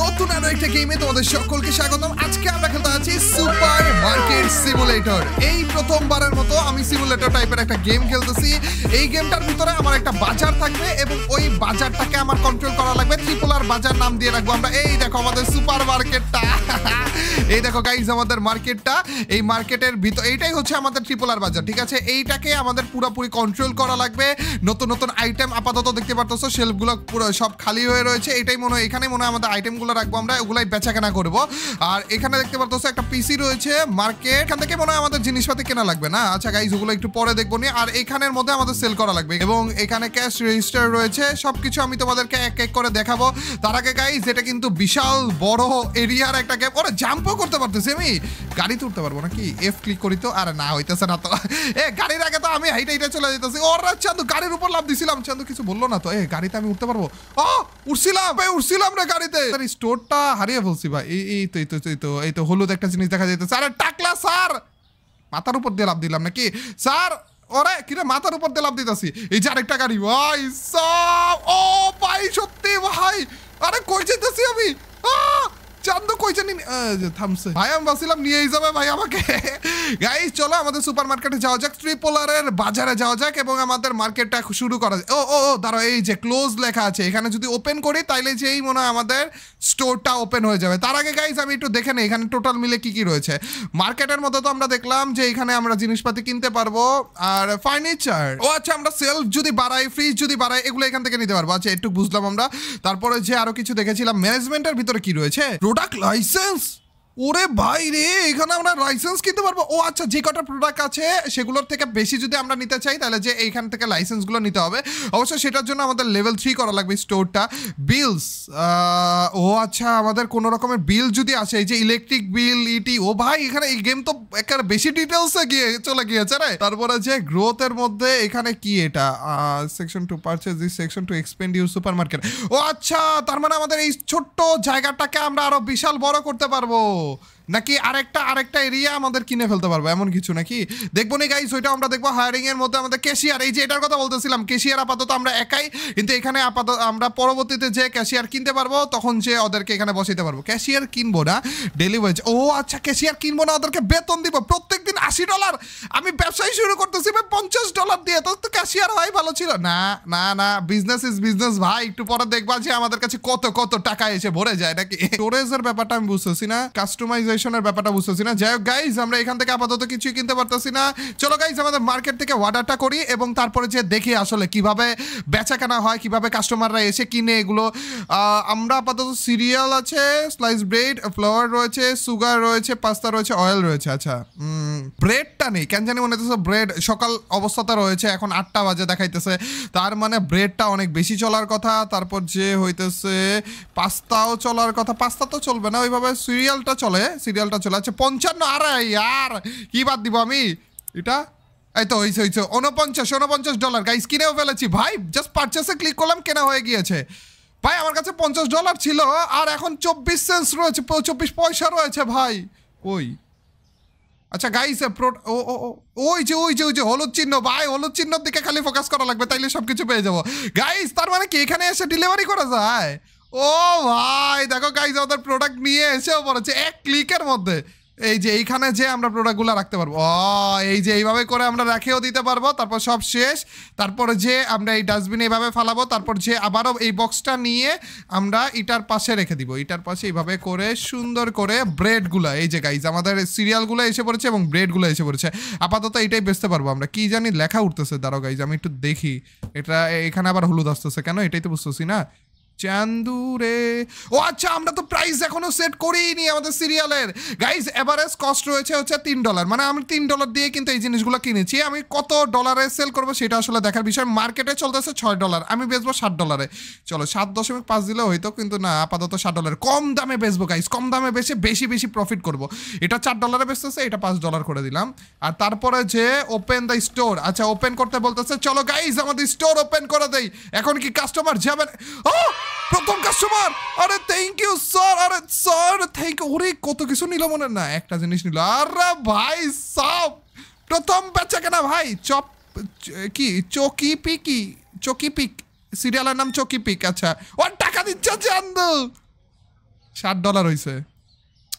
নতুন আরও একটা গেমে তোমাদের সকলকে স্বাগতম। আজকে আমরা খেলতে আছি সুপার মার্কেট সিমুলেটর এই প্রথমবারের মতো আমি সিমুলেটর টাইপের একটা গেম খেলতেছি। এই গেমটার ভিতরে আমার একটা বাজার থাকবে এবং ওই বাজারটাকে আমার কন্ট্রোল করা লাগবে। বাজার নাম দিয়ে রাখব আমরা। এই দেখো আমাদের সুপার মার্কেটটা এই দেখো গাইজ আমাদের মার্কেটটা এই মার্কেটের ভিতর এইটাই হচ্ছে আমাদের ত্রিপুলার বাজার, ঠিক আছে? এইটাকে আমাদের পুরোপুরি কন্ট্রোল করা লাগবে। নতুন নতুন আইটেম আপাতত দেখতে পারতেছো শেলফগুলো পুরো সব খালি হয়ে রয়েছে। এটাই মনে হয় এখানে মনে হয় আমাদের আইটেমগুলো রাখব আমরা ওগুলাই বেচা কেনা করব। আর এখানে দেখতে পারতো একটা পিসি রয়েছে মার্কেট এখান থেকে মনে হয় আমাদের জিনিসপাতি কেনা লাগবে না? আচ্ছা গাইজ ওগুলো একটু পরে দেখব নি আর এখানের মধ্যে আমাদের সেল করা লাগবে। এবং এখানে ক্যাশ রেজিস্টার রয়েছে, সবকিছু আমি তোমাদেরকে এক এক করে দেখাবো। তার আগে গাইজ এটা কিন্তু বিশাল বড় এরিয়ার একটা গেম ওরা জাম্পও করতে পারতেছি আমি। গাড়িতে উঠতে পারব নাকি? এফ ক্লিক করি তো? আরে না, হইতেছে না তো। এ, গাড়ির আগে তো আমি হাইটে হাইটে চলে যেতেছি। ওরা চান্দু, গাড়ির উপর লাভ দিছিলাম। চান্দু, কিছু বলল না তো? এ, গাড়িতে আমি উঠতে পারব? ও উঠছিলাম ভাই উঠছিলাম রে গাড়িতে! স্টোরটা হারিয়ে ফেলছি ভাই। এই এই তো এই তো এই তো এই তো হলুদ একটা জিনিস দেখা যাইতেছে। আরে, টাকলা, স্যার! মাথার উপর দিয়ে লাভ দিলাম নাকি? স্যার! ওরে কিরে, মাথার উপর দিয়ে লাভ দিতেছি। এই যে আরেকটা গাড়ি, ভাই সব! ও, ভাই, সত্যি, ভাই! আরে, কই যেতেছি আমি? আহ! চান্দ কই থামছে। ভাই, আমি ভাবছিলাম নিয়েই যাবে ভাই আমাকে। গাইস চলো আমাদের সুপার মার্কেটে যাওয়া যাক ট্রিপোলারের বাজারে যাওয়া যাক এবং আমাদের মার্কেটটা শুরু করা ও ও দাঁড়াও, এই যে ক্লোজ লেখা আছে, এখানে যদি ওপেন করি তাইলে যেই মনে হয় আমাদের স্টোরটা ওপেন হয়ে যাবে। তার আগে গাইস আমি একটু দেখে নেই, এখানে টোটাল মিলে কি কি রয়েছে? মার্কেটের মধ্যে তো আমরা দেখলাম যে এখানে আমরা জিনিসপাতি কিনতে পারব আর ফার্নিচার ও আচ্ছা আমরা সেলফ যদি বাড়াই ফ্রিজ যদি বাড়াই, এগুলো এখান থেকে নিতে পারব। আচ্ছা একটু বুঝলাম আমরা। তারপরে যে আরও কিছু দেখেছিলাম ম্যানেজমেন্টের ভিতরে কি রয়েছে? প্রোডাক্ট লাইসেন্স ওরে ভাই রে, এখানে আমরা লাইসেন্স কিনতে পারব? ও আচ্ছা যে কটা প্রোডাক্ট আছে, সেগুলোর থেকে বেশি যদি আমরা নিতে চাই, তাহলে যে এইখান থেকে লাইসেন্সগুলো নিতে হবে। অবশ্যই সেটার জন্য আমাদের লেভেল থ্রি করা লাগবে স্টোরটা বিলস ও আচ্ছা আমাদের কোনো রকমের বিল যদি আসে, এই যে ইলেকট্রিক বিল ইটি ও ভাই, এখানে এই গেম তো একেবারে বেশি ডিটেলসে গিয়ে চলে গিয়েছে রে। তারপরে যে গ্রোথের মধ্যে এখানে কি এটা? Section to purchase this section to expand your supermarket ও আচ্ছা তার মানে আমাদের এই ছোট্ট জায়গাটাকে আমরা আরও বিশাল বড় করতে পারব। know নাকি আরেকটা আরেকটা এরিয়া আমাদের কিনে ফেলতে পারব, এমন কিছু নাকি? দেখব নি গাইস ওইটা আমরা দেখব হায়ারিং এর মধ্যে আমাদের ক্যাশিয়ার এই যে এটার কথা বলতেছিলাম ক্যাশিয়ার আপাতত আমরা একাই, কিন্তু এখানে আপাতত আমরা পরবর্তীতে যে ক্যাশিয়ার কিনতে পারব, তখন যে ওদেরকে এখানে বসাইতে পারব। ক্যাশিয়ার কিনবো না ডেলি ওয়েজ ও আচ্ছা ক্যাশিয়ার কিনবো না, ওদেরকে বেতন দিব প্রত্যেক দিন আশি ডলার আমি ব্যবসায় শুরু করতেছি ভাই, পঞ্চাশ ডলার দিয়ে, তো তো ক্যাশিয়ার হয় ভালো ছিল। না না না বিজনেস ইজ বিজনেস ভাই, একটু পরে দেখবা যে আমাদের কাছে কত কত টাকা এসে ভরে যায় নাকি? স্টোরেজের ব্যাপারটা আমি বুঝতেছি না কাস্টমাইজেশনের ব্যাপারটা বুঝতেছি না। যাই হোক গাইজ আমরা এখান থেকে আপাতত কিছুই কিনতে পারতেছি না। চলো গাইজ আমাদের মার্কেট থেকে অর্ডারটা করি এবং তারপরে যে দেখি আসলে কীভাবে বেচা কেনা হয়, কীভাবে কাস্টমাররা এসে কিনে এগুলো। আমরা আপাতত সিরিয়াল আছে স্লাইস ব্রেড ফ্লাওয়ার রয়েছে সুগার রয়েছে পাস্তা রয়েছে অয়েল রয়েছে। আচ্ছা ব্রেডটা নেই। কেন জানি মনে হচ্ছে ব্রেড সকাল অবস্থাতে রয়েছে, এখন আটটা বাজে দেখাইতেছে। তার মানে ব্রেডটা অনেক বেশি চলার কথা। তারপর যে হইতেছে, পাস্তাও চলার কথা। পাস্তা তো চলবে না, ওইভাবে সিরিয়ালটা চলে। সিরিয়ালটা চলে আচ্ছা পঞ্চান্ন আরে আর কি বাদ দিব আমি? এটা? এই তো হয়েছে হয়েছে উনপঞ্চাশ উনপঞ্চাশ ডলার গাইস কিনেও ফেলেছি। ভাই জাস্ট পারচেসে ক্লিক করলাম কেনা হয়ে গিয়েছে। ভাই আমার কাছে পঞ্চাশ ডলার ছিল আর এখন চব্বিশ সেন্স রয়েছে চব্বিশ পয়সা রয়েছে ভাই। ওই আচ্ছা গাইস ও, ওই যে ওই যে ওই যে হলুদ চিহ্ন ভাই হলুদ চিহ্নর দিকে খালি ফোকাস করা লাগবে তাইলে সব কিছু পেয়ে যাব। গাইস তার মানে কি এখানে এসে ডেলিভারি করা যায়? ও ভাই, দেখো গাইস আমাদের প্রোডাক্ট নিয়ে এসেও পড়েছে এক ক্লিকের মধ্যে। এই যে এইখানে যে আমরা প্রোডাক্টগুলো রাখতে পারব। ও, এই যে এইভাবে করে আমরা রেখেও দিতে পারব, তারপর সব শেষ। তারপর যে আমরা এই ডাস্টবিনে এইভাবে ফালাবো, তারপর যে আবারও এই বক্সটা নিয়ে আমরা ইটার পাশে রেখে দিব। ইটার পাশে এইভাবে করে সুন্দর করে ব্রেডগুলো এই যে গাইজ আমাদের সিরিয়ালগুলো এসে পড়েছে এবং ব্রেডগুলো এসে পড়েছে। আপাতত এটাই বেচতে পারব আমরা। কি জানি লেখা উঠতেছে দাঁড়ো গাইজ আমি একটু দেখি। এটা এখানে আবার হলুদ আসতেছে কেন? এটাই তো বুঝতেছি না। চান্দুরে ও আচ্ছা আমরা তো প্রাইস এখনও সেট করিনি আমাদের সিরিয়ালের গাইজ এভারেজ কস্ট রয়েছে হচ্ছে তিন ডলার মানে আমি তিন ডলার দিয়ে কিন্তু এই জিনিসগুলো কিনেছি। আমি কত ডলারে সেল করব সেটা আসলে দেখার বিষয়। মার্কেটে চলতেছে ছয় ডলার আমি বেচবো ষাট ডলারে চলো, সাত দশমিক পাঁচ দিলে হয়তো কিন্তু না, আপাতত ষাট ডলার কম দামে বেচবো গাইজ কম দামে বেচে বেশি বেশি প্রফিট করব। এটা চার ডলারে বেচতেছে, এটা পাঁচ ডলার করে দিলাম। আর তারপরে যে ওপেন দ্য স্টোর আচ্ছা ওপেন করতে বলতেছে, চলো গাইজ আমাদের স্টোর ওপেন করে দেই। এখন কি কাস্টমার যাবেন ও! প্রথম কাস্টমার আরে থ্যাংক ইউ স্যার আরে স্যার থ্যাংক ইউ ওরে, কত কিছু নিল মনে না, একটা জিনিস নিল। আরে ভাই, সব! প্রথম বেচা কেনা ভাই, চপ কি, চকি পিকি, চকি পিক, সিরিয়ালের নাম চকি পিক আচ্ছা। ও, টাকা দিচ্ছে চান্দু ষাট ডলার হয়েছে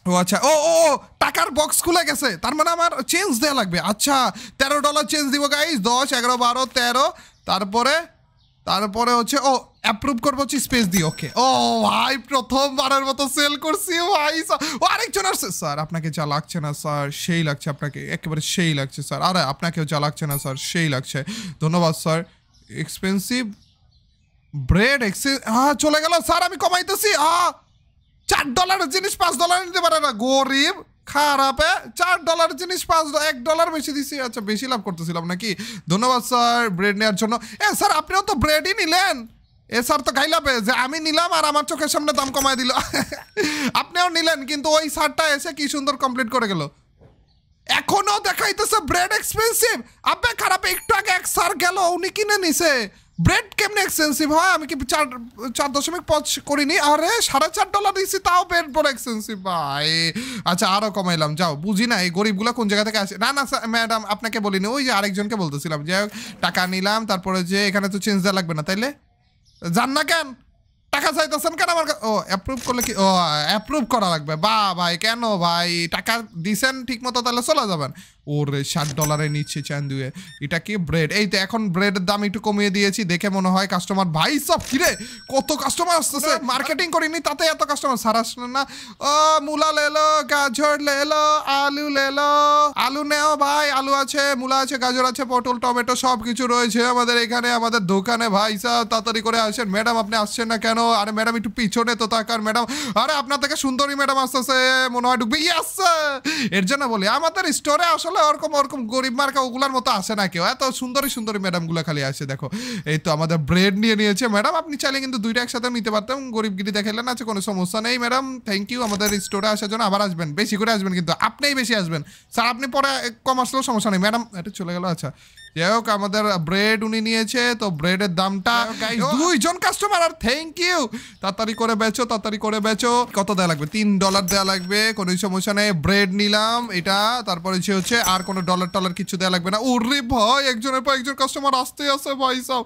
ও আচ্ছা ও ও টাকার বক্স খুলে গেছে। তার মানে আমার চেঞ্জ দেওয়া লাগবে। আচ্ছা তেরো ডলার চেঞ্জ দিব গাইস দশ, এগারো, বারো, তেরো। তারপরে তারপরে হচ্ছে, ও অ্যাপ্রুভ করব হচ্ছে স্পেস দিয়ে ওকে ও, ভাই, প্রথমবারের মতো সেল করছি, ভাই। ও, আরেকজন আসছে স্যার আপনাকে যা লাগছে না স্যার সেই লাগছে আপনাকে, একেবারে সেই লাগছে স্যার আরে, আপনাকেও যা লাগছে না স্যার সেই লাগছে। ধন্যবাদ স্যার এক্সপেন্সিভ ব্রেড এক্সে হ্যাঁ চলে গেল স্যার আমি কমাইতেছি হ্যাঁ চার ডলারের জিনিস, পাঁচ ডলার নিতে পারে না, গরিব। খারাপে চার ডলার জিনিস, পাঁচ এক ডলার বেশি দিছি। আচ্ছা বেশি লাভ করতেছিলাম নাকি? ধন্যবাদ, স্যার ব্রেড নেওয়ার জন্য। এ, স্যার, আপনিও তো ব্রেডই নিলেন। এ, স্যার তো গাইলাবে যে আমি নিলাম আর আমার চোখের সামনে দাম কমায় দিল। আপনিও নিলেন, কিন্তু ওই স্যারটা এসে কি সুন্দর কমপ্লিট করে গেল। এখনও দেখাইতেছে ব্রেড এক্সপেন্সিভ আবে খারাপ, একটু আগে এক স্যার গেল, উনি কিনে নিছে। ব্রেড কেমনে এক্সপেন্সিভ হয়? আমি কি চার চার দশমিক পাঁচ করিনি? আরে, সাড়ে চার ডলার দিচ্ছি তাও ব্রেড বড় এক্সপেন্সিভ ভাই। আচ্ছা আরও কমাইলাম, যাও, বুঝি না এই গরিবগুলো কোন জায়গা থেকে আসে? না না ম্যাডাম আপনাকে বলিনি, ওই যে আরেকজনকে বলতেছিলাম যে টাকা নিলাম, তারপরে যে এখানে তো চেঞ্জ লাগবে না, তাইলে? যান না কেন? টাকা চাইতেছেন কেন আমার ও অ্যাপ্রুভ করলে কি, ও অ্যাপ্রুভ করা লাগবে। বা ভাই, কেন, ভাই? টাকা দিছেন ঠিক মতো তাহলে চলে যাবেন। ওরে ষাট ডলারে নিচ্ছে চান্দুয়ে এটা কি ব্রেড এই তো এখন ব্রেডের দাম একটু কমিয়ে দিয়েছি দেখে মনে হয় কাস্টমার ভাই সব কিরে কত কাস্টমার আসতেছে? মার্কেটিং করিনি তাতে এত কাস্টমার সারা না ও মূলা লেলো গাজর লেলো আলু লেলো আলু নেও ভাই আলু আছে মূলা আছে গাজর আছে পটল টমেটো সব কিছু রয়েছে আমাদের এখানে আমাদের দোকানে। ভাই সাহেব তাড়াতাড়ি করে আসেন। ম্যাডাম আপনি আসছেন না কেন? আরে ম্যাডাম একটু পিছনে তো তাকার ম্যাডাম। আরে আপনার থেকে সুন্দরী ম্যাডাম আসতেছে মনে হয় ঢুকবে। ইয়াস এর জন্য বলি আমাদের স্টোরে আসলে ওরকম ওরকম গরিব মার্কা ওগুলার মতো আসে না কেউ। এত সুন্দরী সুন্দরী ম্যাডামগুলো খালি আসে, দেখো। এই তো আমাদের ব্রেড নিয়ে নিয়েছে। ম্যাডাম, আপনি চাইলে কিন্তু দুইটা একসাথে নিতে পারতাম গরিবগিরি দেখাইলেন আছে কোনো সমস্যা নেই, ম্যাডাম। থ্যাংক ইউ আমাদের স্টোরে আসার জন্য আবার আসবেন। বেশি করে আসবেন কিন্তু, আপনিই বেশি আসবেন। স্যার, আপনি পরে কম আসলেও সমস্যা নেই। ম্যাডাম এটা চলে গেল আচ্ছা। যাই হোক আমাদের ব্রেড উনি নিয়েছে তো ব্রেডের দামটা দুইজন কাস্টমার আর থ্যাংক ইউ তাড়াতাড়ি করে বেচো তাড়াতাড়ি করে বেচো। কত দেওয়া লাগবে? তিন ডলার দেওয়া লাগবে কোনো সমস্যা নেই। ব্রেড নিলাম এটা তারপরে সে হচ্ছে আর কোনো ডলার টলার কিছু দেওয়া লাগবে না। উর্রি ভাই একজনের পর একজন কাস্টমার আসতে আসে ভাই সব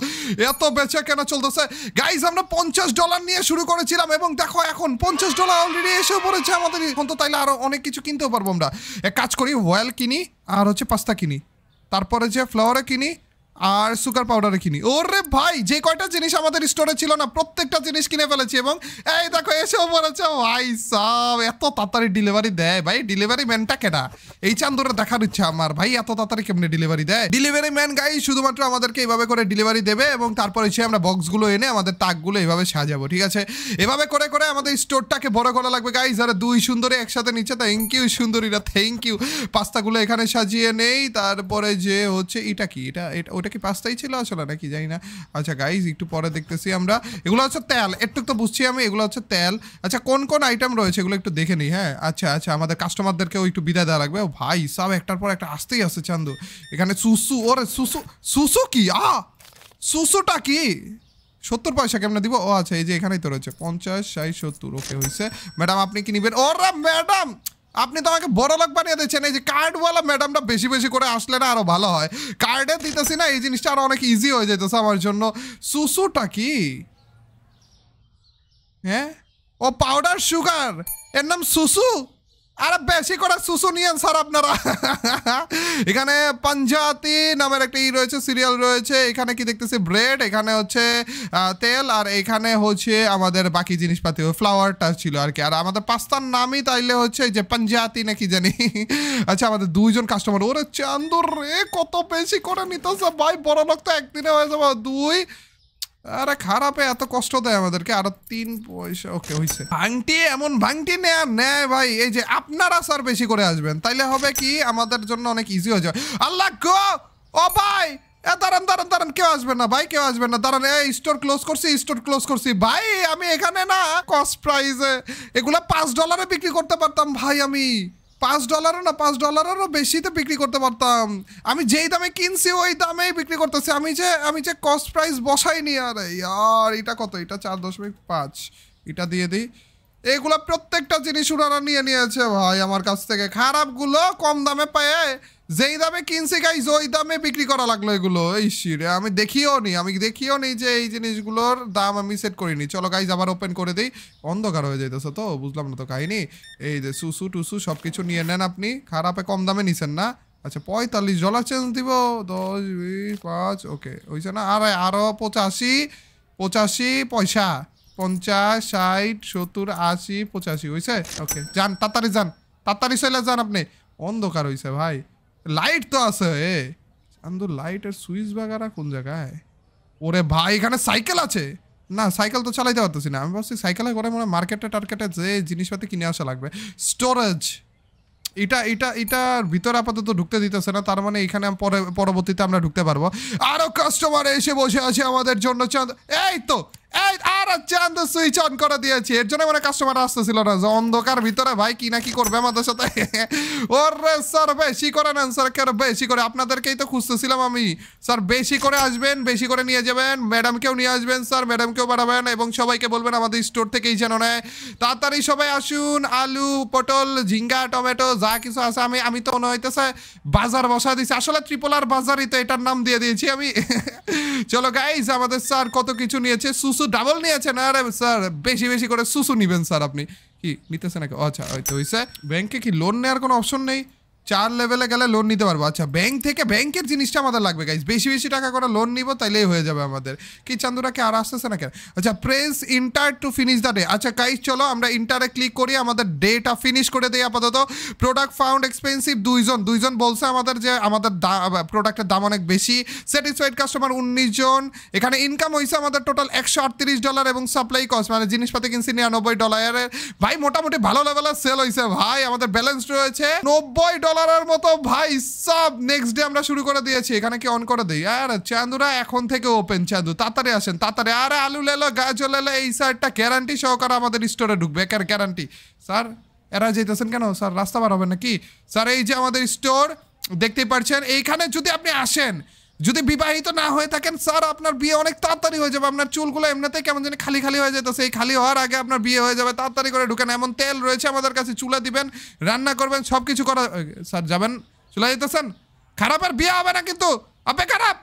এত বেচা কেন চলতেছে। গাইজ আমরা পঞ্চাশ ডলার নিয়ে শুরু করেছিলাম এবং দেখো এখন পঞ্চাশ ডলার অলরেডি এসে পড়েছে আমাদের। এখন তো তাইলে আরও অনেক কিছু কিনতেও পারব আমরা। এক কাজ করি ওয়েল কিনি আর হচ্ছে পাস্তা কিনি। তারপরে যে ফ্লাওয়ারে কিনি আর সুগার পাউডারে কিনি। ওরে ভাই, যে কয়টা জিনিস আমাদের স্টোরে ছিল না, প্রত্যেকটা জিনিস কিনে ফেলেছি এবং এই দেখো, এসেও বলেছে ভাই সব, এত তাড়াতাড়ি ডেলিভারি দেয়। ভাই ডেলিভারি ম্যানটা কেটা এই চান্দরে দেখার ইচ্ছা আমার। ভাই, এত তাড়াতাড়ি কেমনে ডেলিভারি দেয়? ডেলিভারি ম্যান গাই শুধুমাত্র আমাদেরকে এইভাবে করে ডেলিভারি দেবে এবং তারপরে সে আমরা বক্সগুলো এনে আমাদের তাকগুলো এইভাবে সাজাবো, ঠিক আছে? এভাবে করে করে আমাদের স্টোরটাকে বড় করা লাগবে। গাইজ আর দুই সুন্দরী একসাথে নিচ্ছে থ্যাংক ইউ সুন্দরীরা থ্যাংক ইউ পাস্তাগুলো এখানে সাজিয়ে নেই, তারপরে যে হচ্ছে, এটা কি? এটা এটা ওটা কি পাস্তাই ছিল আসলে নাকি জানি না। আচ্ছা গাইজ একটু পরে দেখতেছি আমরা। এগুলো হচ্ছে তেল, একটু তো বুঝছি আমি, এগুলো হচ্ছে তেল। আচ্ছা কোন কোন আইটেম রয়েছে এগুলো একটু দেখে নিই হ্যাঁ? আচ্ছা আচ্ছা আমাদের কাস্টমারদেরকেও একটু বিদায় দেওয়া লাগবে। ও ভাই, সব একটার পর একটা আসতেই আসছে চান্দু। এখানে সুসু, ওরে সুসু সুসু কি? আ, সুসুটা কি? সত্তর পয়সা কেমন দিব? ও আচ্ছা এই যে এখানেই তো রয়েছে, পঞ্চাশ, ষাট, সত্তর ওকে হয়েছে ম্যাডাম আপনি কি নিবেন? ওরা ম্যাডাম আপনি তো আমাকে বড় লোক বানিয়ে দিচ্ছেন। এই যে কার্ডওয়ালা ম্যাডামটা বেশি বেশি করে আসলে না আরও ভালো হয়। কার্ডে দিতেছি না, এই জিনিসটা আরও অনেক ইজি হয়ে যেতেছে আমার জন্য। সুসুটা কি? হ্যাঁ? ও পাউডার সুগার এর নাম সুসু? আরে বেশি করে সুসু নিয়েন স্যার আপনারা। এখানে পাঞ্জাতি নামের একটা ই রয়েছে, সিরিয়াল রয়েছে। এখানে কি দেখতেছি? ব্রেড, এখানে হচ্ছে তেল, আর এখানে হচ্ছে আমাদের বাকি জিনিসপাতি ফ্লাওয়ারটা ছিল আর কি। আর আমাদের পাস্তার নামই তাইলে হচ্ছে যে পাঞ্জাতি নাকি জানি। আচ্ছা আমাদের দুইজন কাস্টমার ওরে চান্দুর রে, কত বেশি করে নিতেছে? ভাই বড় লোক তো একদিনে হয়ে যাব, দুই আরে খারাপে এত কষ্ট দেয় আমাদেরকে। আরও তিন পয়সা ওকে হইছে। ভাঙটি এমন ভাঙটি নেয় নেয় ভাই, এই যে আপনারা স্যার বেশি করে আসবেন, তাইলে হবে কি আমাদের জন্য অনেক ইজি হয়ে যাবে। আল্লাহ গো! ও ভাই! দাঁড়ান দাঁড়ান দাঁড়ান, কেউ আসবেন না ভাই, কেউ আসবে না। দাঁড়ান, এই স্টোর ক্লোজ করছি স্টোর ক্লোজ করছি। ভাই, আমি এখানে না কস্ট প্রাইজে এগুলা পাঁচ ডলারে বিক্রি করতে পারতাম ভাই আমি। পাঁচ ডলারও না, পাঁচ ডলারেরও বেশিতে বিক্রি করতে পারতাম। আমি যেই দামে কিনছি, ওই দামেই বিক্রি করতেছি। আমি যে আমি যে কস্ট প্রাইস বসাইনি, আর এটা কত? এটা চার দশমিক পাঁচ। এটা দিয়ে দিই। এগুলো প্রত্যেকটা জিনিস ওনারা নিয়ে নিয়েছে ভাই, আমার কাছ থেকে। খারাপগুলো কম দামে পায়ে যেই দামে কিনছি গাইজ, ওই দামে বিক্রি করা লাগল এগুলো। এই শিরে আমি দেখিও নি, আমি দেখিও নি যে এই জিনিসগুলোর দাম আমি সেট করিনি চলো গাইজ, আবার ওপেন করে দিই। অন্ধকার হয়ে যাইতেছে তো, বুঝলাম না তো কাহিনি। এই যে সুসু টুসু সব কিছু নিয়ে নেন আপনি। খারাপে কম দামে নিছেন না। আচ্ছা পঁয়তাল্লিশ ডলার চেঞ্জ দিব। দশ, বিশ, পাঁচ ওকে হয়েছে না আর আরও পঁচাশি পঁচাশি পয়সা। পঞ্চাশ, ষাট, সত্তর, আশি, পঁচাশি হয়েছে ওকে যান, তাড়াতাড়ি যান। তাড়াতাড়ি চলে যান আপনি। অন্ধকার হয়েছে ভাই। লাইট তো আছে, এ। চান্দু লাইটের সুইচ বাগারা কোন জায়গায়? ওরে ভাই, এখানে সাইকেল আছে। না সাইকেল তো চালাইতে পারতেছি না। আমি ভাবছি সাইকেলে করে মানে মার্কেটে টার্কেটে যে জিনিসপাতি কিনে আসা লাগবে। স্টোরেজ এটা এটা, এটার ভিতরে আপাতত ঢুকতে দিতেছে না। তার মানে এখানে পরে, পরবর্তীতে আমরা ঢুকতে পারব। আরও কাস্টমার এসে বসে আছে আমাদের জন্য চাঁদ। এই তো আর চাঁদ সুইচ অন করে দিয়েছি। এর জন্য মানে কাস্টমার আসতেছিল না। যে অন্ধকার ভিতরে ভাই কি না কি করবে আমাদের সাথে? ওরে স্যার বেশি করে নেন স্যার কেন বেশি করে? আপনাদেরকেই তো খুঁজতেছিলাম আমি। স্যার বেশি করে আসবেন, বেশি করে নিয়ে যাবেন। ম্যাডামকেও নিয়ে আসবেন স্যার ম্যাডামকেও বাড়াবেন এবং সবাইকে বলবেন আমাদের স্টোর থেকেই যেন নেয়। তাড়াতাড়ি সবাই আসুন, আলু, পটল, ঝিঙ্গা, টমেটো, যা কিছু আছে। আমি আমি তো মনে হইতেছে বাজার বসা দিয়েছি আসলে ত্রিপোলার বাজারই তো এটার নাম দিয়ে দিয়েছি আমি। চলো গাইজ আমাদের স্যার কত কিছু নিয়েছে? সুসু ডাবল নিয়েছেন? আরে স্যার বেশি বেশি করে সুসু নিবেন স্যার আপনি। কি, নিতেছে নাকি? আচ্ছা হয়তো হয়েছে ব্যাংকে কি লোন নেওয়ার কোনো অপশন নেই? চার লেভেলে গেলে লোন নিতে পারব। আচ্ছা ব্যাংক থেকে ব্যাংকের জিনিসটা আমাদের লাগবে গাইজ বেশি বেশি টাকা করে লোন নিব, তাইলেই হয়ে যাবে আমাদের। কি চান্দুরাকে আর আসতেছে না কেন? আচ্ছা press enter to finish the day আচ্ছা গাইজ চলো, আমরা ইন্টারে ক্লিক করি, আমাদের ডেটা ফিনিশ করে দিই আপাতত। প্রোডাক্ট ফাউন্ড এক্সপেন্সিভ দুইজন। দুইজন বলছে আমাদের যে, আমাদের দা প্রোডাক্টের দাম অনেক বেশি। স্যাটিসফাইড কাস্টমার উনিশ জন। এখানে ইনকাম হয়েছে আমাদের টোটাল একশো আটত্রিশ ডলার এবং সাপ্লাই কস্ট মানে জিনিসপাতি কিনছি নিরানব্বই ডলারের ভাই, মোটামুটি ভালো লেভেলের সেল হয়েছে ভাই, আমাদের ব্যালেন্স রয়েছে নব্বই ডলারের মতো। ভাই, সব নেক্সট ডে আমরা শুরু করে দিয়েছি। এখানে কি অন করে দিই? আর চাঁদুরা এখন থেকে ওপেন চাঁদু তাড়াতাড়ি আসেন, তাড়াতাড়ি। আরে, আলু লেলো, গাজর লেলো, এই সাইডটা গ্যারান্টি সহকারে আমাদের স্টোরে ঢুকবে। একের গ্যারান্টি স্যার, এরা যেতেছেন কেন? স্যার, রাস্তা বার হবে নাকি? স্যার, এই যে আমাদের স্টোর দেখতেই পারছেন। এইখানে যদি আপনি আসেন যদি বিবাহিত না হয়ে থাকেন, স্যার, আপনার বিয়ে অনেক তাড়াতাড়ি হয়ে যাবে। আপনার চুলগুলো এমনিতেই কেমন জানি খালি খালি হয়ে যেতেছে এই খালি হওয়ার আগে আপনার বিয়ে হয়ে যাবে, তাড়াতাড়ি করে ঢুকেন। এমন তেল রয়েছে আমাদের কাছে, চুলা দিবেন, রান্না করবেন সব কিছু করা স্যার, যাবেন? চলে যেতেছেন খারাপের বিয়ে হবে না কিন্তু। আপে খারাপ।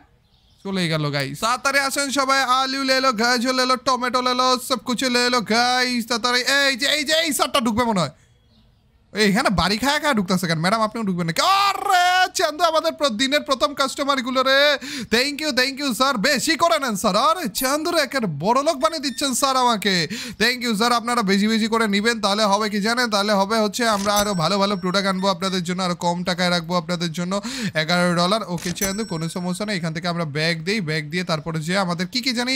চলে গেল গাইস তাড়াতাড়ি আসেন সবাই। আলু লেলো গাজর লেলো টমেটো লেলো সব কিছু লেলো গাইস তাড়াতাড়ি এই যে এই যে, এই সারটা ঢুকবে মনে হয়। এইখানে বাড়ি খায় খায় ঢুকতেছে কেন? ম্যাডাম, আপনিও ঢুকবেন নাকি? আরে, চান্দু আমাদের দিনের প্রথম কাস্টমারগুলো রে। Thank you thank you sir বেশি করে নেন স্যার আরে, চান্দু রে, একের বড় লোক বানিয়ে দিচ্ছেন স্যার আমাকে। থ্যাংক ইউ স্যার আপনারা বেশি বেশি করে নেবেন, তাহলে হবে কি জানেন? তাহলে হবে হচ্ছে আমরা আরও ভালো ভালো প্রোডাক্ট আনব আপনাদের জন্য, আরও কম টাকায় রাখব আপনাদের জন্য। এগারো ডলার ওকে চান্দু, কোনো সমস্যা নেই। এখান থেকে আমরা ব্যাগ দিই ব্যাগ দিয়ে তারপরে যে আমাদের কি কি জানি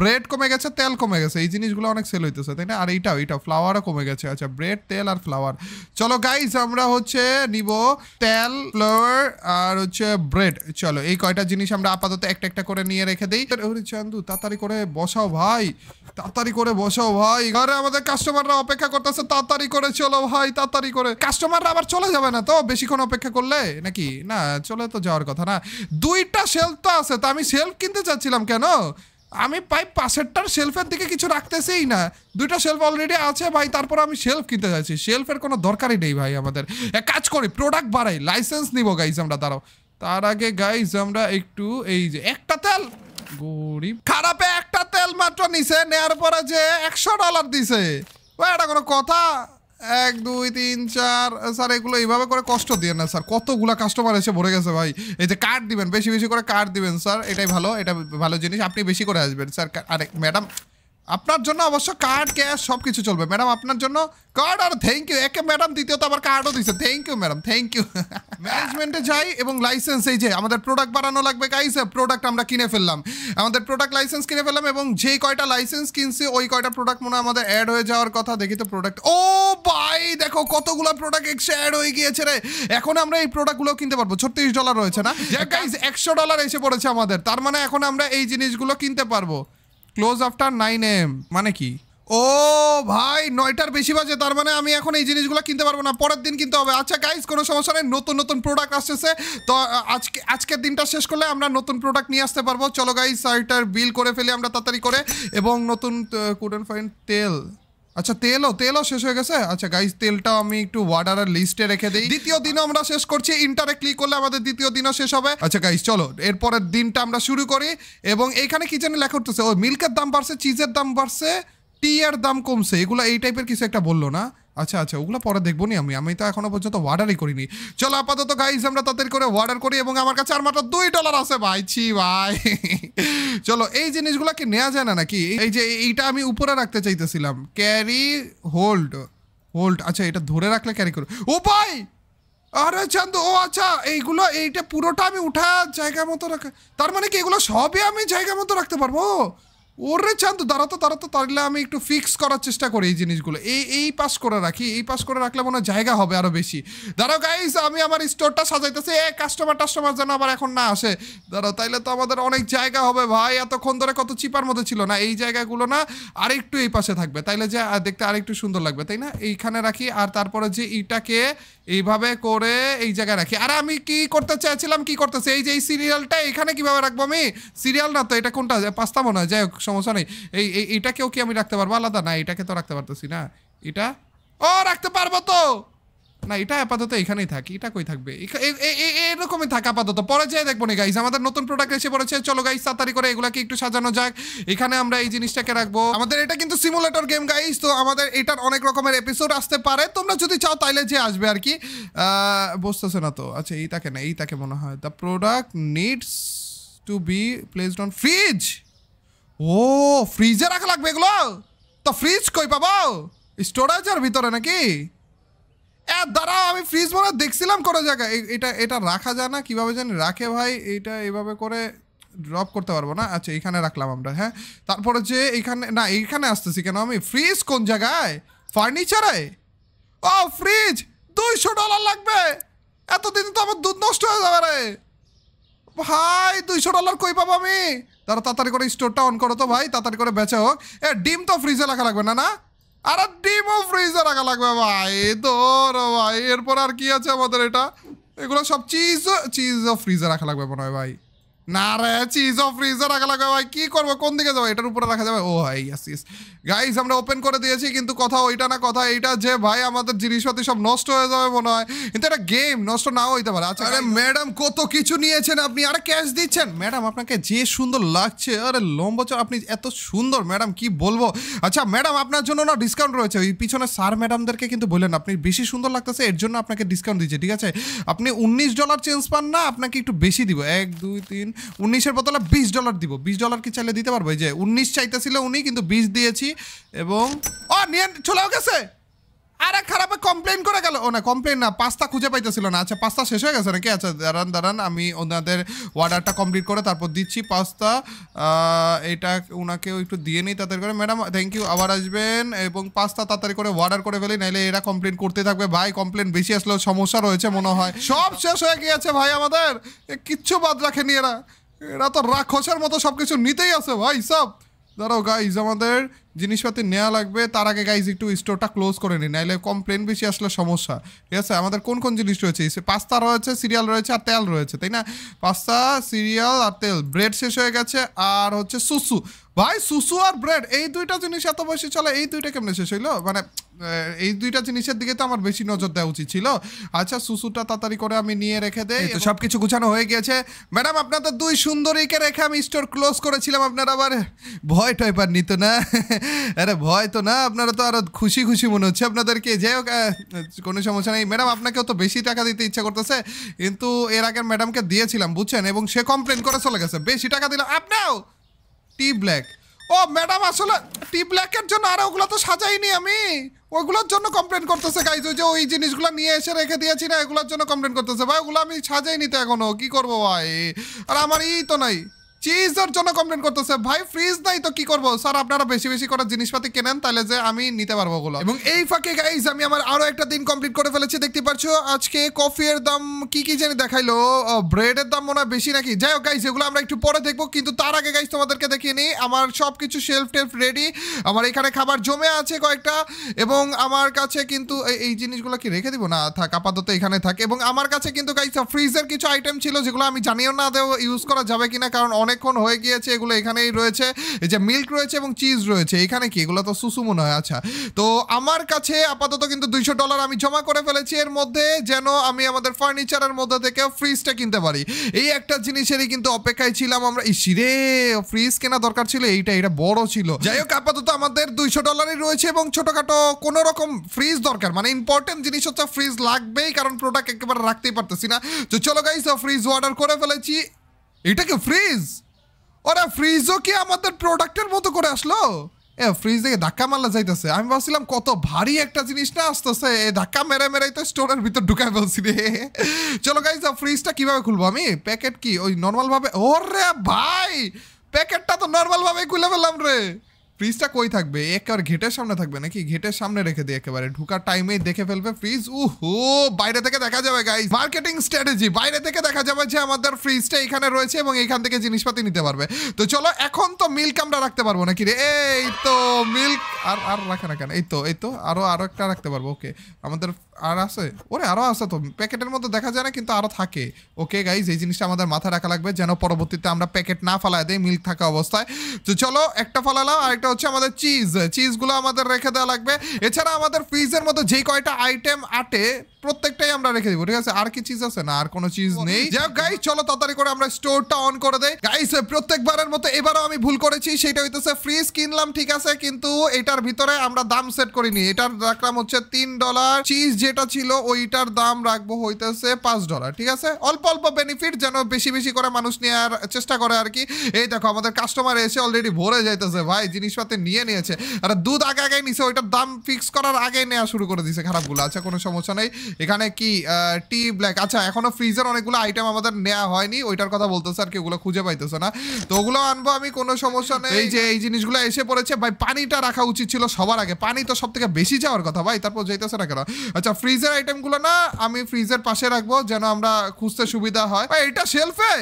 ব্রেড কমে গেছে, তেল কমে গেছে। এই জিনিসগুলো অনেক সেল হইতেছে, তাই না? আর এইটাও এইটা ফ্লাওয়ারও কমে গেছে। আচ্ছা ব্রেড তেল আর ফ্লাওয়ার চলো গাইস আমরা হচ্ছে নিব তেল ফ্লাওয়ার আর হচ্ছে ব্রেড চলো, এই কয়টা জিনিস আমরা আপাতত একটা একটা করে নিয়ে রেখে দিই। চান্দু, তাড়াতাড়ি করে বসাও ভাই। তাড়াতাড়ি করে বসাও ভাই। ঘরে আমাদের কাস্টমাররা অপেক্ষা করতেছে, তাড়াতাড়ি করে চলো ভাই, তাড়াতাড়ি করে। কাস্টমাররা আবার চলে যাবে না তো? বেশিক্ষণ অপেক্ষা করলে? নাকি? না, চলে তো যাওয়ার কথা না। দুইটা শেলফ তো আছে, তো আমি শেলফ কিনতে চাচ্ছিলাম কেন? আমি পাই পাশেরটার শেলফের দিকে কিছু রাখতেছেই না। দুইটা শেলফ অলরেডি আছে ভাই, তারপর আমি শেলফ কিনতে যাচ্ছি। শেলফের কোনো দরকারই নেই ভাই আমাদের। এক কাজ করি প্রোডাক্ট বাড়াই লাইসেন্স নিব গাইজ আমরা, দাঁড়াও। তার আগে গাইজ আমরা একটু এই যে, একটা তেল। গরিব। খারাপে একটা তেল মাত্র নিছে, নেয়ার পরে যে একশো ডলার দিছে। এটা কোনো কথা? এক, দুই, তিন, চার স্যার, এগুলো এইভাবে করে কষ্ট দিয়ে না, স্যার। কতগুলা কাস্টমার এসে ভরে গেছে ভাই। এই যে কার্ড দিবেন, বেশি বেশি করে কার্ড দিবেন, স্যার। এটাই ভালো, এটা ভালো জিনিস। আপনি বেশি করে আসবেন, স্যার। আরে ম্যাডাম আপনার জন্য অবশ্য কার্ড ক্যাশ সব কিছু চলবে। ম্যাডাম আপনার জন্য কার্ড আর থ্যাংক ইউ একে ম্যাডাম দ্বিতীয়ত আবার কার্ডও দিচ্ছে thank you madam thank you ম্যানেজমেন্টে যাই এবং লাইসেন্স এই যে আমাদের প্রোডাক্ট বাড়ানো লাগবে। গাইস প্রোডাক্ট আমরা কিনে ফেললাম। আমাদের প্রোডাক্ট লাইসেন্স কিনে ফেললাম এবং যে কয়টা লাইসেন্স কিনছে ওই কয়টা প্রোডাক্ট মনে হয় আমাদের অ্যাড হয়ে যাওয়ার কথা। দেখি তো প্রোডাক্ট ও ভাই দেখো কতগুলো প্রোডাক্ট এক্সট্রা অ্যাড হয়ে গিয়েছে রে। এখন আমরা এই প্রোডাক্টগুলো কিনতে পারব। ছত্রিশ ডলার রয়েছে না? গাইস একশো ডলার এসে পড়েছে আমাদের। তার মানে এখন আমরা এই জিনিসগুলো কিনতে পারব। ক্লোজ আফটার নাইন এম মানে কি? ও ভাই, নয়টার বেশি বাজে, তার মানে আমি এখন এই জিনিসগুলো কিনতে পারব না। পরের দিন কিনতে হবে। আচ্ছা গাইজ কোনো সমস্যা নেই, নতুন নতুন প্রোডাক্ট আসতেছে। তো আজকে, আজকের দিনটা শেষ করলে আমরা নতুন প্রোডাক্ট নিয়ে আসতে পারব। চলো গাইজ সাইটার বিল করে ফেলি আমরা তাড়াতাড়ি করে। এবং নতুন কুডেন ফাইন তেল। আচ্ছা তেলও তেলও শেষ হয়ে গেছে? আচ্ছা গাইস তেলটাও আমি একটু ওয়াটারের লিস্টে রেখে দিই। দ্বিতীয় দিন আমরা শেষ করছি ইন্টারে ক্লিক করলে আমাদের দ্বিতীয় দিনও শেষ হবে। আচ্ছা গাইস চলো, এরপরের দিনটা আমরা শুরু করি। এবং এখানে কি জানি লেখা উঠতেছে ও মিল্কের দাম বাড়ছে চিজের দাম বাড়ছে টি এর দাম কমছে। এগুলো এই টাইপের কিছু একটা বলল না? আচ্ছা আচ্ছা ওগুলো পরে দেখব নি আমি? আমি তো এখনও পর্যন্ত অর্ডারই করিনি। চলো আপাতত গাইজ আমরা তাদের করে অর্ডার করি এবং আমার কাছে আর মাত্র দুই ডলার আছে। ভাই, ছি, ভাই। চলো, এই জিনিসগুলো কি নেওয়া যায় না নাকি? এই যে, এইটা আমি উপরে রাখতে চাইতেছিলাম। ক্যারি হোল্ড হোল্ড আচ্ছা এটা ধরে রাখলে ক্যারি করো ও ভাই! আরে চান্দু, ও আচ্ছা এইগুলো, এইটা পুরোটা আমি উঠা জায়গা মতো রাখা তার মানে কি এগুলো সবই আমি জায়গা মতো রাখতে পারব? ওরে চান তো দাঁড়াতো দাঁড়াতো, তাহলে আমি একটু ফিক্স করার চেষ্টা করি এই জিনিসগুলো। এই এই পাস করে রাখি, এই পাস করে রাখলে মনে জায়গা হবে আরও বেশি। দাঁড়াও গাইস আমি আমার স্টোরটা সাজাইতেছি। এ কাস্টমার টাস্টমার যেন আবার এখন না আসে। দাঁড়াও, তাইলে তো আমাদের অনেক জায়গা হবে ভাই। এতক্ষণ ধরে কত চিপার মধ্যে ছিল না? এই জায়গাগুলো না আরেকটু এই পাশে থাকবে। তাইলে যে দেখতে আরেকটু সুন্দর লাগবে, তাই না? এইখানে রাখি, আর তারপরে যে ইটাকে এইভাবে করে এই জায়গায় রাখি। আর আমি কি করতে চাইছিলাম, কি করতেছি? এই যে এই সিরিয়ালটা এখানে কীভাবে রাখব আমি? সিরিয়াল না তো, এটা কোনটা? পাস্তা মনে হয়। যাই হোক সমস্যা নেই। এই, এই- এইটাকেও কি আমি রাখতে পারব? আলাদা? না, এটাকে তো রাখতে পারতেছি না। এটা? ও, রাখতে পারব তো! না, এটা আপাতত এখানেই থাকি। এটা কই থাকবে? এরকমই থাকে আপাতত। পরে যেয়ে দেখব না গাইজ আমাদের নতুন প্রোডাক্ট এসে পড়েছে। চলো গাইজ তাড়াতাড়ি করে এগুলাকে একটু সাজানো যাক। এখানে আমরা এই জিনিসটাকে রাখব। আমাদের এটা কিন্তু সিমুলেটর গেম গাইজ তো আমাদের এটার অনেক রকমের এপিসোড আসতে পারে। তোমরা যদি চাও, তাইলে যে আসবে আর কি। বুঝতেছে না তো। আচ্ছা এই তাকে না এই তাকে মনে হয়। The product needs to be placed on fridge ও ফ্রিজে রাখা লাগবে এগুলো? তো ফ্রিজ কই পাবো? স্টোরেজের ভিতরে নাকি? এ, দাঁড়াও, আমি ফ্রিজ মনে দেখছিলাম কোনো জায়গায়। এটা এটা রাখা যায় না, কীভাবে জানি রাখে ভাই, এটা এইভাবে করে ড্রপ করতে পারব না। আচ্ছা এখানে রাখলাম আমরা হ্যাঁ। তারপরে যে এইখানে না, এইখানে আসতেছি কেন আমি? ফ্রিজ কোন জায়গায়? ফার্নিচারে ও ফ্রিজ দুইশো ডলার লাগবে! এতদিন তো আমার দুধ নষ্ট হয়ে যাবে রে। ভাই, দুইশো ডলার কই পাবো আমি? তারা তাড়াতাড়ি করে স্টোরটা অন করো তো ভাই, তাড়াতাড়ি করে বেঁচে হোক। এ, ডিম তো ফ্রিজে রাখা লাগবে না না? আর, ডিমও ফ্রিজে রাখা লাগবে ভাই তোর ভাই, এরপর আর কি আছে আমাদের এটা? এগুলো সব চিজ চিজও ফ্রিজে রাখা লাগবে মনে হয় ভাই। না রে চিজও ফ্রিজে রাখা লাগবে ভাই কি করব? কোন দিকে যাব? এটার উপরে রাখা যাবে? ও ভাই ইয়াস ইয়েস গাইস আমরা ওপেন করে দিয়েছি কিন্তু কথা ওইটা না কথা এইটা যে ভাই আমাদের জিনিসপাতি সব নষ্ট হয়ে যাবে মনে হয়। কিন্তু এটা গেম নষ্ট নাও হইতে পারে। আচ্ছা আরে ম্যাডাম কত কিছু নিয়েছেন আপনি? আরে ক্যাশ দিচ্ছেন? ম্যাডাম আপনাকে যে সুন্দর লাগছে আরে লম্বচর আপনি এত সুন্দর ম্যাডাম কি বলব? আচ্ছা ম্যাডাম আপনার জন্য না ডিসকাউন্ট রয়েছে। ওই পিছনে স্যার ম্যাডামদেরকে কিন্তু বললেন আপনি বেশি সুন্দর লাগতেছে এর জন্য আপনাকে ডিসকাউন্ট দিচ্ছে ঠিক আছে? আপনি উনিশ ডলার চেঞ্জ পান না আপনাকে একটু বেশি দিব। এক দুই তিন উনিশের বদলে বিশ ডলার দিব। বিশ ডলার কি চাইলে দিতে পারব? এই যে উনিশ চাইতেছিল উনি, কিন্তু বিশ দিয়েছি এবং ও, নিয়ে চলেও গেছে! আরে খারাপে কমপ্লেন করে গেল। ও না কমপ্লেন না পাস্তা খুঁজে পাইতেছিল না। আচ্ছা পাস্তা শেষ হয়ে গেছে নাকি? আচ্ছা দাঁড়ান দাঁড়ান, আমি ওনাদের অর্ডারটা কমপ্লিট করে তারপর দিচ্ছি পাস্তা এটা ওনাকেও একটু দিয়ে নিই তাড়াতাড়ি করে। ম্যাডাম থ্যাংক ইউ আবার আসবেন এবং পাস্তা তাড়াতাড়ি করে অর্ডার করে ফেলি, নাইলে এরা কমপ্লেন করতে থাকবে। ভাই কমপ্লেন বেশি আসলেও সমস্যা রয়েছে মনে হয়। সব শেষ হয়ে গিয়েছে ভাই আমাদের। কিচ্ছু বাদ রাখেনি এরা। এরা তো রাক্ষসের মতো সব কিছু নিতেই আছে ভাই, সব। দাঁড়াও গাইজ আমাদের জিনিসপাতি নেওয়া লাগবে, তার আগে গাইজ একটু স্টোরটা ক্লোজ করে নিন, নাইলে কমপ্লেন বেশি আসলে সমস্যা। ঠিক আছে? আমাদের কোন কোন জিনিস রয়েছে? পাস্তা রয়েছে সিরিয়াল রয়েছে আর তেল রয়েছে, তাই না? পাস্তা সিরিয়াল আর তেল। ব্রেড শেষ হয়ে গেছে, আর হচ্ছে সুসু ভাই সুসু আর ব্রেড এই দুইটা জিনিস এত বেশি চলে এই দুইটা কেমনে শেষ হইল? মানে এই দুইটা জিনিসের দিকে তো আমার বেশি নজর দেওয়া উচিত ছিল। আচ্ছা সুসুটা তাড়াতাড়ি করে আমি নিয়ে রেখে দেই তো সব কিছু গুছানো হয়ে গিয়েছে। ম্যাডাম আপনাদের দুই সুন্দরীকে রেখে আমি স্টোর ক্লোজ করেছিলাম। আপনারা আবার ভয় টয় পাননি তো না। আরে ভয় তো না আপনারা তো আরও খুশি খুশি মনে হচ্ছে আপনাদেরকে। যাই হোক কোনো সমস্যা নেই। ম্যাডাম আপনাকেও তো বেশি টাকা দিতে ইচ্ছা করতেছে। কিন্তু এর আগে ম্যাডামকে দিয়েছিলাম বুঝছেন? এবং সে কমপ্লেন করে চলে গেছে। বেশি টাকা দিলাম আপনিও! টি ব্ল্যাক। ও, ম্যাডাম, আসলে টি ব্ল্যাকের জন্য আরে ওগুলো তো সাজাইনি আমি। ওগুলোর জন্য কমপ্লেন করতেছে গাইজ ওই যে ওই জিনিসগুলো নিয়ে এসে রেখে দিয়েছি না, এগুলোর জন্য কমপ্লেন করতেছে। ভাই, ওগুলো আমি সাজাইনি তো এখনও, কি করব ভাই? আর আমার ই তো নাই। চিজের জন্য কমপ্লেন করতেছে। ভাই ফ্রিজ নাই তো কি করব? স্যার আপনারা বেশি বেশি করে জিনিসপাতি কেনেন, তাহলে যে আমি নিতে পারব ওগুলো। এবং এই ফাঁকে গাইজ আমি আমার আরও একটা দিন কমপ্লিট করে ফেলেছি, দেখতে পাচ্ছ? আজকে কফি এর দাম কি কি জানি দেখাইলো? ব্রেডের দাম মনে হয় বেশি নাকি? যাই হোক গাইজ এগুলো আমরা একটু পরে দেখব, কিন্তু তার আগে গাইজ তোমাদেরকে দেখিয়ে নিই, আমার সব কিছু শেলফ টেলফ রেডি আমার এখানে খাবার জমে আছে কয়েকটা, এবং আমার কাছে কিন্তু এই- জিনিসগুলো কি রেখে দিব? না, থাক, আপাতত এখানে থাকে। এবং আমার কাছে কিন্তু গাইজ ফ্রিজের কিছু আইটেম ছিল, যেগুলো আমি জানিও না দেও ইউজ করা যাবে কিনা, কারণ অনেক অনেকক্ষণ হয়ে গিয়েছে, এগুলো এখানেই রয়েছে। এই যে মিল্ক রয়েছে এবং চিজ রয়েছে, এখানে কি? এগুলো তো সুসু মনে হয় আচ্ছা। তো আমার কাছে আপাতত কিন্তু দুইশো ডলার আমি জমা করে ফেলেছি, এর মধ্যে যেন আমি আমাদের ফার্নিচারের মধ্যে থেকে ফ্রিজটা কিনতে পারি। এই একটা জিনিসেরই কিন্তু অপেক্ষায় ছিলাম আমরা। ইসিরে ফ্রিজ কেনা দরকার ছিল, এইটা, এটা বড় ছিল। যাই হোক, আপাতত আমাদের দুইশো ডলারই রয়েছে এবং ছোটখাটো কোনো রকম ফ্রিজ দরকার। মানে ইম্পর্টেন্ট জিনিস হচ্ছে ফ্রিজ লাগবেই, কারণ প্রোডাক্ট একেবারে রাখতেই পারতেছি না। তো চলো গাইস ফ্রিজ অর্ডার করে ফেলেছি। এটা কি ফ্রিজ ওরা ফ্রিজও কি আমাদের প্রোডাক্টের মতো করে আসলো? এ ফ্রিজ থেকে ধাক্কা মারলে যাইতেছে। আমি ভাবছিলাম কত ভারী একটা জিনিস না আসতেছে। ধাক্কা মেরে মেরাই তো স্টোরের ভিতর ঢুকায় বলছি রে। চলো গাইজ ফ্রিজটা কীভাবে খুলবো আমি? প্যাকেট কি? ওই নর্মালভাবে ওরে ভাই! প্যাকেটটা তো নর্মালভাবে খুলে ফেললাম রে। ফ্রিজটা কই থাকবে? একেবারে ঘেটের সামনে থাকবে নাকি? ঘেটের সামনে রেখে দিই একেবারে। ঢুকার টাইমে দেখে ফেলবে ফ্রিজ উহু, বাইরে থেকে দেখা যাবে গাইস মার্কেটিং স্ট্র্যাটেজি বাইরে থেকে দেখা যাবে যে আমাদের ফ্রিজটা এখানে রয়েছে এবং এখান থেকে জিনিসপাতি নিতে পারবে। তো চলো, এখন তো মিল্ক আমরা রাখতে পারব নাকি রে? এই তো মিল্ক আর আর রাখে না কেন? এই তো এই তো, আরও আরও একটা রাখতে পারব ওকে আমাদের আর আছে? ওরে আরও আছে তো। প্যাকেটের মধ্যে দেখা যায় না কিন্তু আরও থাকে। ওকে গাইজ এই জিনিসটা আমাদের মাথায় রাখা লাগবে যেন পরবর্তীতে আমরা প্যাকেট না ফালায় দেয় মিল্ক থাকা অবস্থায়। তো চলো একটা ফালালাম আরেকটা হচ্ছে আমাদের চিজ চিজগুলো আমাদের রেখে দেওয়া লাগবে। এছাড়া আমাদের ফ্রিজের মধ্যে যেই কয়টা আইটেম আটে প্রত্যেকটাই আমরা রেখে দিব ঠিক আছে? আর কি চিজ আছে? না আর কোনো চিজ নেই। যাই হোক গাইস চলো তাড়াতাড়ি করে আমরা স্টোরটা অন করে দেই। গাইস প্রত্যেকবারের মতো এবারও আমি ভুল করেছি সেটা হইতেছে ফ্রিজ কিনলাম ঠিক আছে? কিন্তু এটার ভিতরে আমরা দাম সেট করিনি। এটার রাখলাম হচ্ছে তিন ডলার চিজ যেটা ছিল ওইটার দাম রাখব হইতেছে পাঁচ ডলার ঠিক আছে? অল্প অল্প বেনিফিট যেন বেশি বেশি করে মানুষ নেওয়ার চেষ্টা করে আর কি। এই দেখো, আমাদের কাস্টমার এসে অলরেডি ভরে যাইতেছে, ভাই, জিনিসপাতি নিয়ে নিয়েছে। আর দুধ আগে আগে নিছে, ওইটার দাম ফিক্স করার আগে নেওয়া শুরু করে দিছে, খারাপগুলো। আচ্ছা কোনো সমস্যা নেই। এখানে কি টি ব্ল্যাক আচ্ছা এখনও ফ্রিজের অনেকগুলো আইটেম আমাদের নেওয়া হয়নি, ওইটার কথা বলতেছে আর কি, ওগুলো খুঁজে পাইতেছে না। তো ওগুলো আনব আমি, কোনো সমস্যা নেই। এই যে, এই জিনিসগুলো এসে পড়েছে, ভাই, পানিটা রাখা উচিত ছিল সবার আগে। পানি তো সব থেকে বেশি যাওয়ার কথা, ভাই, তারপর যাইতেছে না কেন? আচ্ছা ফ্রিজের আইটেমগুলো না আমি ফ্রিজের পাশে রাখব যেন আমরা খুঁজতে সুবিধা হয়। ভাই এটা শেলফে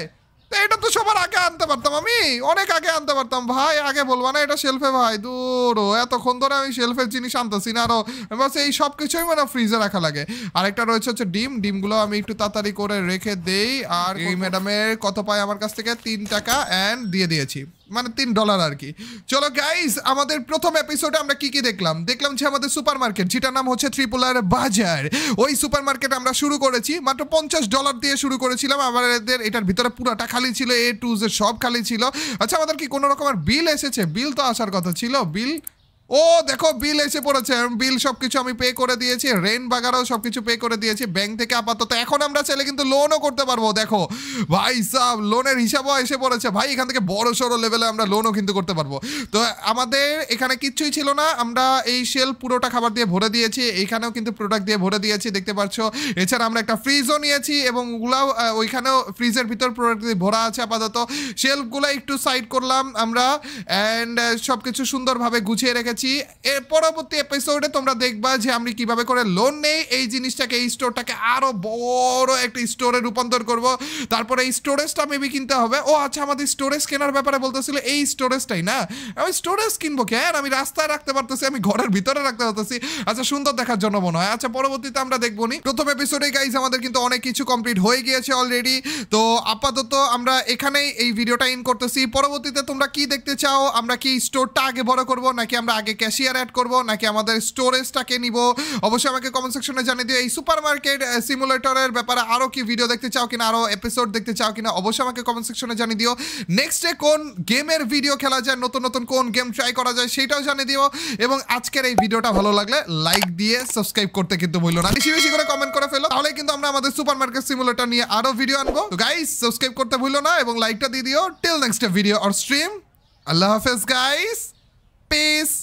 এটা তো সবার আগে আনতে পারতাম আমি। অনেক আগে আনতে পারতাম। ভাই আগে বলব না এটা শেলফে ভাই। দূর এতক্ষণ ধরে আমি শেলফের জিনিস আনতেছি না। আরও বাস এই সব কিছুই মানে ফ্রিজে রাখা লাগে। আরেকটা রয়েছে হচ্ছে ডিম। ডিমগুলো আমি একটু তাড়াতাড়ি করে রেখে দেই। আর এই ম্যাডামের কত পায় আমার কাছ থেকে? তিন টাকা অ্যান্ড দিয়ে দিয়েছি। মানে তিন ডলার আর কি। চলো গাইজ আমাদের প্রথম এপিসোডে আমরা কি কি দেখলাম? দেখলাম যে আমাদের সুপার মার্কেট যেটার নাম হচ্ছে ত্রিপুলার বাজার। ওই সুপার মার্কেট আমরা শুরু করেছি, মাত্র পঞ্চাশ ডলার দিয়ে শুরু করেছিলাম। আমাদের এটার ভিতরে পুরোটা খালি ছিল এ টু সব খালি ছিল। আচ্ছা আমাদের কি কোনো রকমের বিল এসেছে? বিল তো আসার কথা ছিল। বিল ও, দেখো বিল এসে পড়েছে। বিল সবকিছু আমি পে করে দিয়েছি। রেন বাগারও সবকিছু পে করে দিয়েছি ব্যাংক থেকে আপাতত। এখন আমরা চাইলে কিন্তু লোনও করতে পারব, দেখো। ভাই সাহ লোনের হিসাবও এসে পড়েছে। ভাই, এখান থেকে বড় সড়ো লেভেলে আমরা লোনও কিন্তু করতে পারব। তো আমাদের এখানে কিচ্ছুই ছিল না। আমরা এই সেল পুরোটা খাবার দিয়ে ভরে দিয়েছি। এখানেও কিন্তু প্রোডাক্ট দিয়ে ভরে দিয়েছি, দেখতে পাচ্ছ এছাড়া আমরা একটা ফ্রিজও নিয়েছি এবং ওগুলাও ওইখানেও ফ্রিজের ভিতর প্রোডাক্ট দিয়ে ভরা আছে আপাতত। শেলফগুলো একটু সাইড করলাম আমরা। অ্যান্ড সব কিছু সুন্দরভাবে গুছিয়ে রেখেছি। এর পরবর্তী এপিসোডে তোমরা দেখবা যে আমি কীভাবে করে লোন নেই, এই জিনিসটাকে, এই স্টোরটাকে আরও বড় একটা স্টোরে রূপান্তর করব। তারপরে এই স্টোরেজটা মেবি কিনতে হবে। ও আচ্ছা আমাদের স্টোরেজ কেনার ব্যাপারে বলতেছিল, এই স্টোরেজটাই না? আমি স্টোরেজ কিনবো কেন? আমি রাস্তায় রাখতে পারতেছি, আমি ঘরের ভিতরে রাখতে পারতেছি। আচ্ছা সুন্দর দেখার জন্য মনে হয়। আচ্ছা পরবর্তীতে আমরা দেখব নি। প্রথম এপিসোডে গাইজ আমাদের কিন্তু অনেক কিছু কমপ্লিট হয়ে গিয়েছে অলরেডি তো আপাতত আমরা এখানেই এই ভিডিওটা ইন করতেছি। পরবর্তীতে তোমরা কি দেখতে চাও? আমরা কি স্টোরটা আগে বড় করব, নাকি আমরা আগে ক্যাশিয়ার অ্যাড করব, নাকি আমাদের স্টোরেজটাকে নিব? অবশ্যই আমাকে কমেন্ট সেকশনে জানিয়ে দিও। এই সুপার মার্কেট সিমুলেটরের ব্যাপারে আরও কি ভিডিও দেখতে চাও কিনা আরও এপিসোড দেখতে চাও কিনা, অবশ্যই আমাকে কমেন্ট সেকশনে জানিয়ে দিও। নেক্সট কোন গেমের ভিডিও খেলা যায়, নতুন নতুন কোন গেম ট্রাই করা যায়, সেটাও জানিয়ে দিও। এবং আজকের এই ভিডিওটা ভালো লাগলে লাইক দিয়ে সাবস্ক্রাইব করতে কিন্তু ভুলো না। বেশি বেশি করে কমেন্ট করে ফেলো তাহলে কিন্তু আমরা আমাদের সুপার মার্কেট সিমুলেটর নিয়ে আরও ভিডিও আনব। তো গাইস সাবস্ক্রাইব করতে ভুলো না এবং লাইকটা দিয়ে দিও। Till next video or stream আল্লাহ হাফেজ গাইস পিস